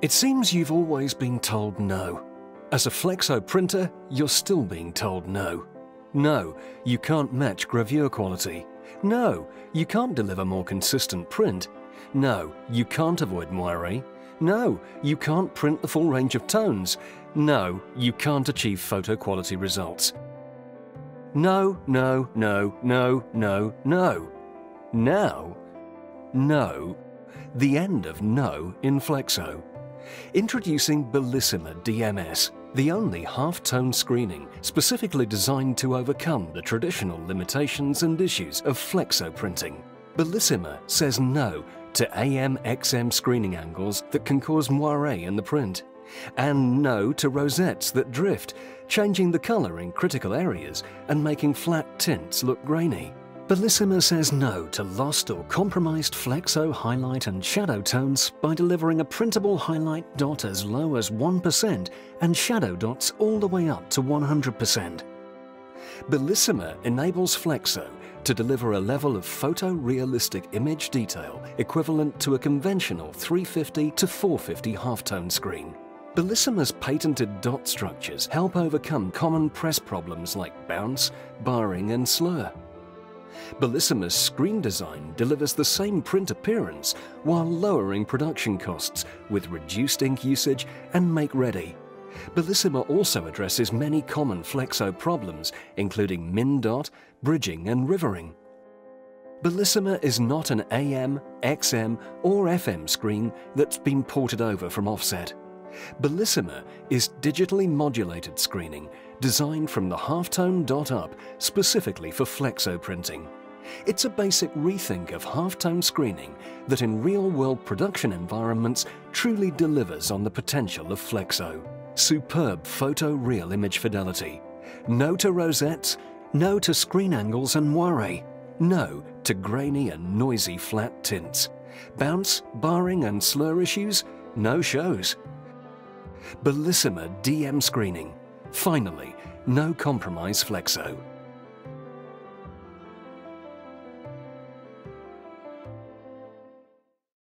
It seems you've always been told no. As a Flexo printer, you're still being told no. No, you can't match gravure quality. No, you can't deliver more consistent print. No, you can't avoid moire. No, you can't print the full range of tones. No, you can't achieve photo quality results. No, no, no, no, no, no. Now, no. The end of no in Flexo. Introducing Bellissima DMS, the only half-tone screening specifically designed to overcome the traditional limitations and issues of flexo printing. Bellissima says no to AM-XM screening angles that can cause moire in the print, and no to rosettes that drift, changing the colour in critical areas and making flat tints look grainy. Bellissima says no to lost or compromised flexo highlight and shadow tones by delivering a printable highlight dot as low as 1% and shadow dots all the way up to 100%. Bellissima enables Flexo to deliver a level of photorealistic image detail equivalent to a conventional 350 to 450 halftone screen. Bellissima's patented dot structures help overcome common press problems like bounce, barring and slur. Bellissima's screen design delivers the same print appearance while lowering production costs with reduced ink usage and make-ready. Bellissima also addresses many common Flexo problems, including min dot, bridging and rivering. Bellissima is not an AM, XM or FM screen that's been ported over from offset. Bellissima is digitally modulated screening designed from the halftone dot up specifically for flexo printing. It's a basic rethink of halftone screening that in real-world production environments truly delivers on the potential of flexo. Superb photo real image fidelity. No to rosettes, no to screen angles and moire. No to grainy and noisy flat tints. Bounce, barring and slur issues? No shows. Bellissima DM screening. Finally, no compromise flexo.